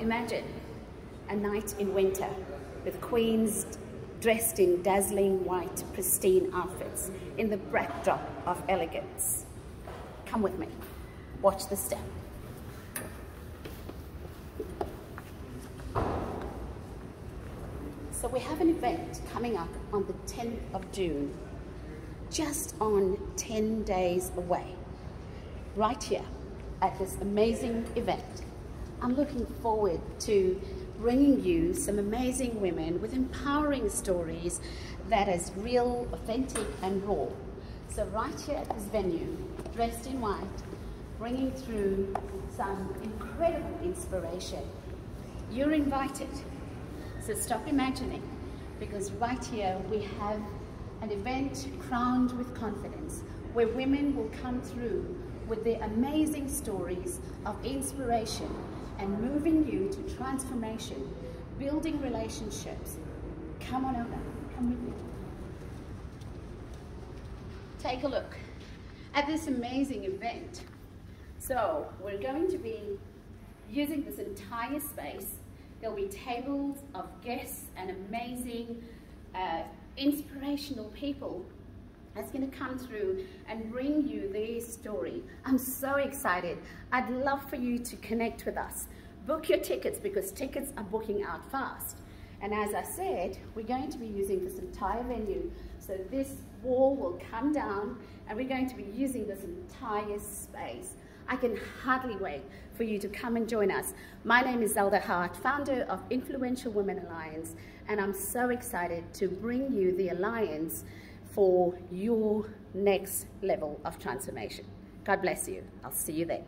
imagine a night in winter with queens dressed in dazzling white, pristine outfits in the backdrop of elegance. Come with me. Watch the step. So we have an event coming up on the 10th of June, just on 10 days away, right here at this amazing event. I'm looking forward to bringing you some amazing women with empowering stories that is real, authentic and raw. So right here at this venue, dressed in white, bringing through some incredible inspiration. You're invited. So stop imagining because right here we have an event crowned with confidence where women will come through with their amazing stories of inspiration and moving you to transformation, building relationships. Come on over, come with me. Take a look at this amazing event. So we're going to be using this entire space. There'll be tables of guests and amazing, uh, inspirational people that's going to come through and bring you their story. I'm so excited. I'd love for you to connect with us. Book your tickets because tickets are booking out fast. And as I said, we're going to be using this entire venue. So this wall will come down and we're going to be using this entire space. I can hardly wait for you to come and join us. My name is Zelda Hart, founder of Influential Women Alliance, and I'm so excited to bring you the Alliance for your next level of transformation. God bless you. I'll see you there.